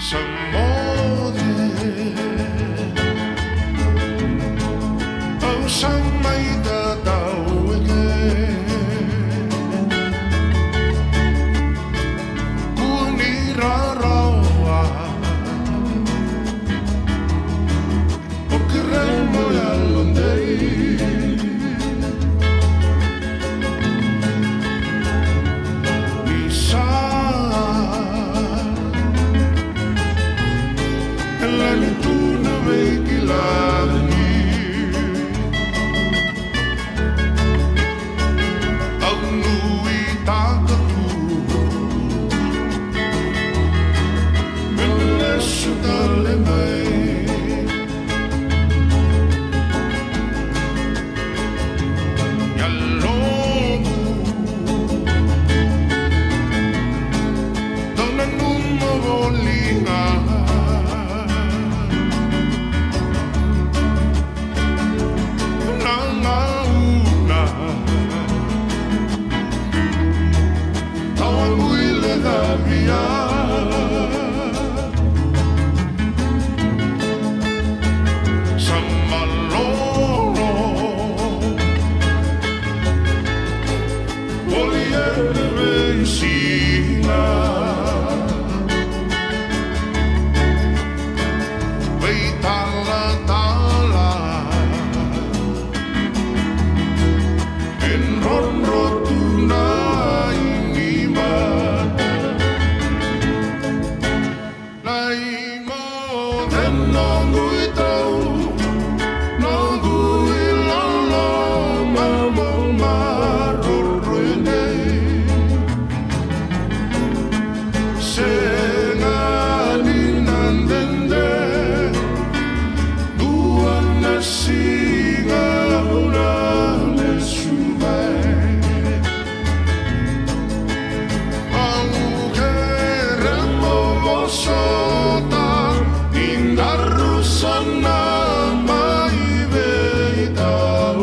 Some more Regina.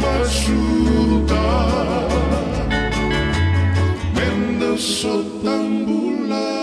m'ajudar. M'hem de sotambular.